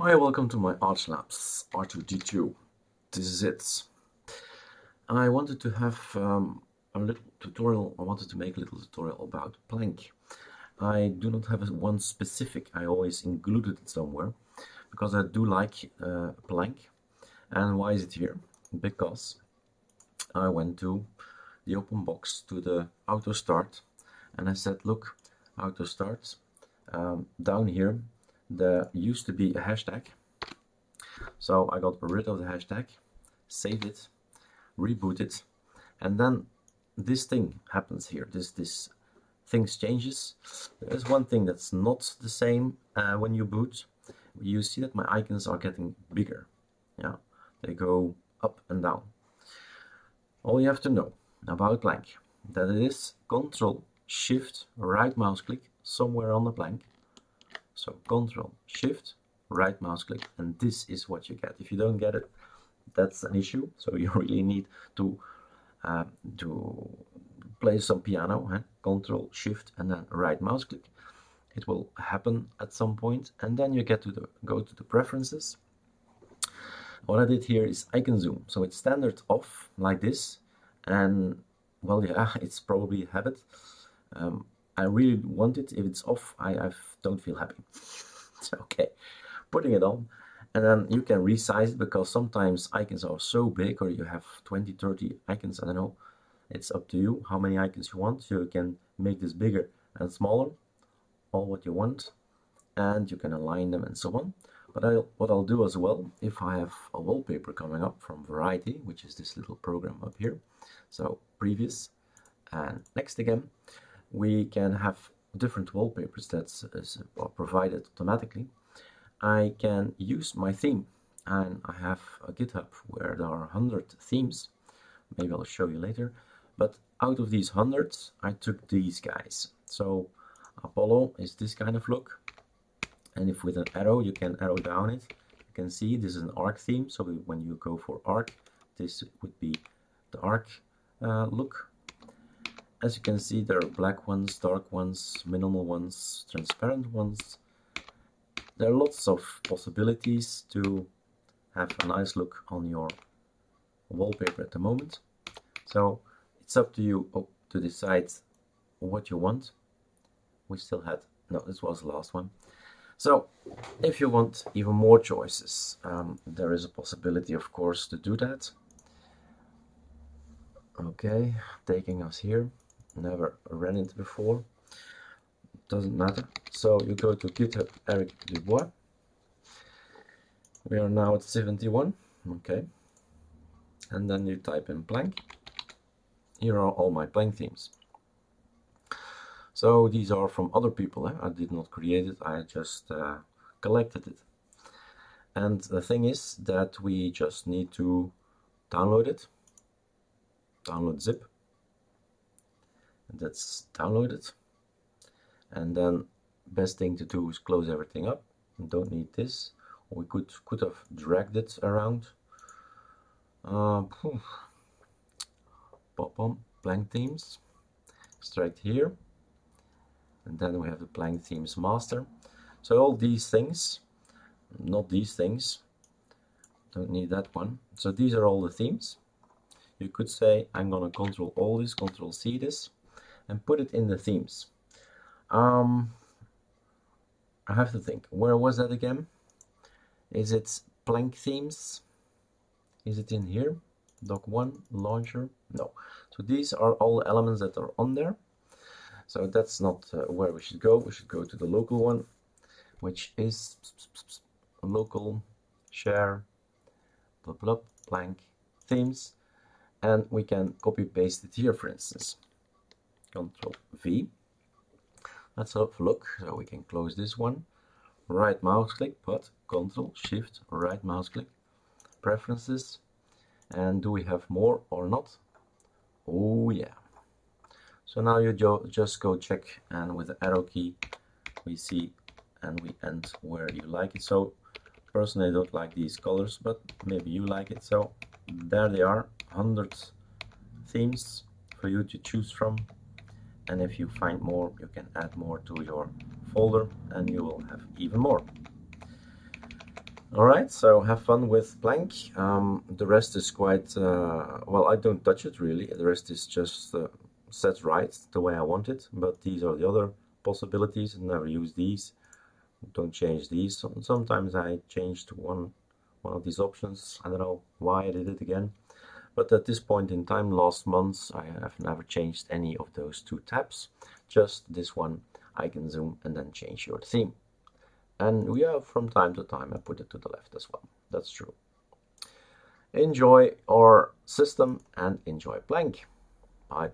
Hi, welcome to my Arch Labs R2D2. This is it. I wanted to have um, a little tutorial, I wanted to make a little tutorial about Plank. I do not have one specific, I always included it somewhere because I do like uh, Plank. And why is it here? Because I went to the Openbox to the auto start and I said, look, auto start, um, down here there used to be a hashtag. So I got rid of the hashtag saved it reboot it and then this thing happens here. This this things changes. There's one thing that's not the same uh, when you boot. You see that my icons are getting bigger. Yeah they go up and down. All you have to know about Plank that it is control shift right mouse click somewhere on the Plank so Control Shift right mouse click and this is what you get. If you don't get it, that's an issue. So you really need to uh, to play some piano. Control Shift and then right mouse click. It will happen at some point, and then you get to the go to the preferences. What I did here is I can zoom, so it's standard off like this, and well, yeah, it's probably a habit. Um, I really want it. If it's off, I, I don't feel happy. okay, putting it on. And then you can resize it because sometimes icons are so big or you have 20, 30 icons, I don't know. It's up to you how many icons you want. So you can make this bigger and smaller, all what you want. And you can align them and so on. But I'll, what I'll do as well, if I have a wallpaper coming up from Variety, which is this little program up here. So previous and next again we can have different wallpapers that are provided automatically. I can use my theme and I have a GitHub where there are 100 themes. Maybe I'll show you later. But out of these hundreds, I took these guys. So Apollo is this kind of look. And if with an arrow, you can arrow down it. You can see this is an arc theme. So when you go for arc, this would be the arc uh, look as you can see, there are black ones, dark ones, minimal ones, transparent ones. There are lots of possibilities to have a nice look on your wallpaper at the moment. So it's up to you oh, to decide what you want. We still had, no, this was the last one. So if you want even more choices, um, there is a possibility, of course, to do that. Okay, taking us here never ran it before. Doesn't matter. So you go to github erik dubois. We are now at 71 okay. And then you type in plank here are all my plank themes. So these are from other people eh? I did not create it. I just uh, collected it. And the thing is that we just need to download it. Download zip that's downloaded. And then best thing to do is close everything up. Don't need this. We could could have dragged it around. Uh, pop on plank themes. Extract here. And then we have the plank themes master. So all these things not these things don't need that one. So these are all the themes. You could say I'm gonna control all this control C this and put it in the themes. Um, I have to think. Where was that again? Is it plank themes? Is it in here? Doc 1, launcher? No. So these are all the elements that are on there. So that's not uh, where we should go. We should go to the local one, which is local share blah blah plank themes and we can copy paste it here for instance Control V. Let's have a look. So we can close this one. Right mouse click, but Control Shift right mouse click. Preferences. And do we have more or not? Oh yeah. So now you just go check and with the arrow key we see and we end where you like it. So personally I don't like these colors but maybe you like it. So there they are, 100 themes for you to choose from and if you find more you can add more to your folder and you will have even more Alright, so have fun with Plank. Um, the rest is quite, uh, well, I don't touch it really. The rest is just uh, set right the way I want it, but these are the other possibilities. Never use these. Don't change these. Sometimes I changed one, one of these options. I don't know why I did it again. But at this point in time, last month, I have never changed any of those two tabs. Just this one, I can zoom and then change your theme. And we have from time to time, I put it to the left as well. That's true. Enjoy our system and enjoy Plank. Bye.